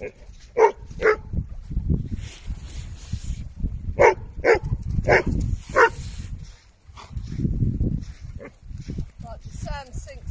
Right, the sand sinks